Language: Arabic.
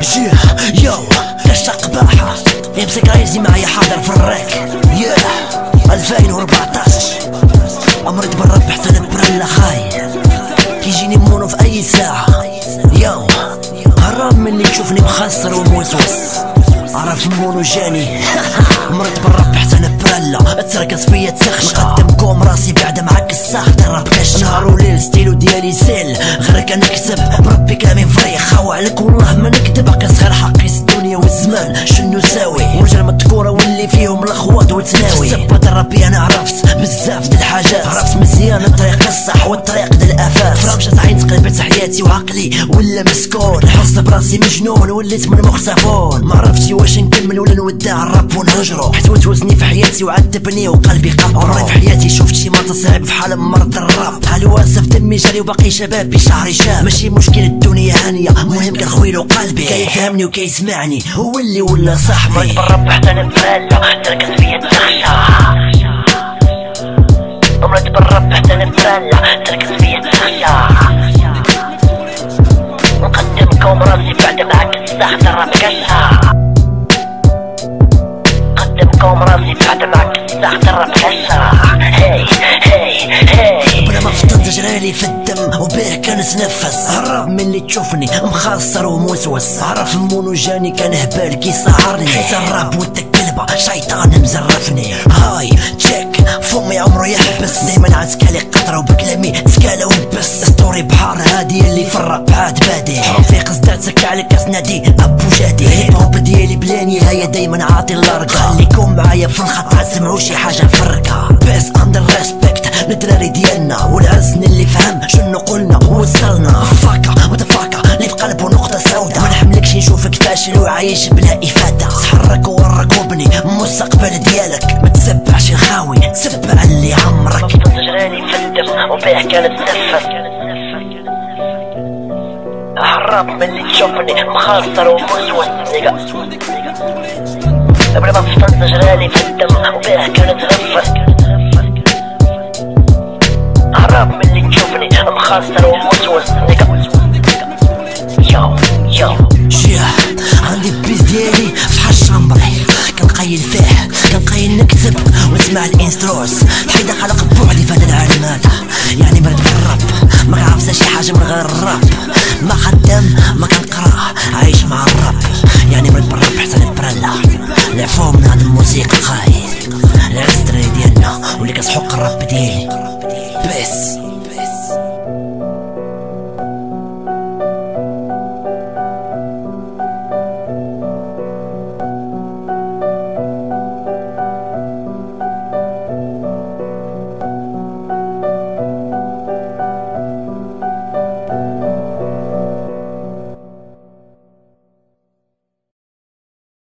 جيه يو تشتاق باحة يمسك رايزي معايا حاضر في الراك ياه 2014 امرت بالرب حسن برلا خاي كيجيني مونو في أي ساعة. يو هرب مني تشوفني مخسر وموسوس. عرف مونو جاني؟ مرت بالرب حسن برلا تركز فيا تسخن نقدمكم راسي بعد معاك الساخ الراب كاش نهار وليل ستيلو ديالي سيل. غير كنكسب بربي كامل فريخ عليك والله ما نكذب كسخر حقي الدنيا والزمان. شنو ساوي ورجال مذكورة واللي فيهم الأخوات وتناوي سبات ربي أنا عرفت بزاف د الحاجات. عرفت مزيان الطريق الصح والطريق د الآفات. تقلبت حياتي وعقلي ولا مسكون. حس براسي مجنون وليت من مختفون ما عرفتش واش نكمل ولا نودع الراب ونهجرو. حيت وتوزني في حياتي وعذبني وقلبي قبرو في حياتي شفت شي مرض صعب في حال مرض الراب. حال واسف دمي جاري وباقي شباب شعري شاب. ماشي مشكل الدنيا هانية مهم كنخويلو قلبي كيفهمني وكيسمعني هو اللي ولا صاحبي. بالرب حتى نتفالى تركز فيا تخشى معك الساحة الرب كشها نقدمكم راسي بعد معك الساحة الرب كشها هي هي هي بلا ما فطنت جرالي في الدم وبيه كنتنفس هرب من اللي تشوفني مخاصر وموسوس. عرف مونو جاني كان هبال كي سهرني الراب والتكلبة شيطان مزرفني. هاي تشيك فمي عمرو يحبس. دايما عسكالي قطرة وبكلامي تسكالة وبس. ستوري بحار هادي اللي الراب عاد بادي. في قصدات سكع على كاس نادي أبو جادي. الهيب ديالي بلا نهاية دايما عاطي اللرقة. خليكم معايا في الخط تسمعوا شي حاجة فرقة بيس اندر ريسبكت للدراري ديالنا. والعزن اللي فهم شنو قلنا ووصلنا. فاكا متفاكا اللي في قلبه نقطة سوداء. ما نحملكش نشوفك فاشل وعايش بلا إفادة. تحرك وورك وابني المستقبل ديالك. ما تسبعش الخاوي سبع اللي عمرك. في وبيه كانت تنفس هرب من اللي تشوفني. مخاصر ومسود قبل ما تفطن تجراني في الدم وبيه كانت تنفس هرب من اللي تشوفني. مخاصر ومسود يو يو جيه عندي البيس ديالي في حال شامبري كنقيل فيه كنقيل نكتب ونسمع الإنستروس. الحيدة خلق بوحدي في هذا العالم هذا. يعني مرد بالراب ما كنعرف شي حاجة من غير الراب قدام ما كنقراه عايش مع الراب يعني من بالراب حسن البرلا العفو من هاد الموسيقى خايف العز ديالنا واللي كتحق الراب ديالي بس.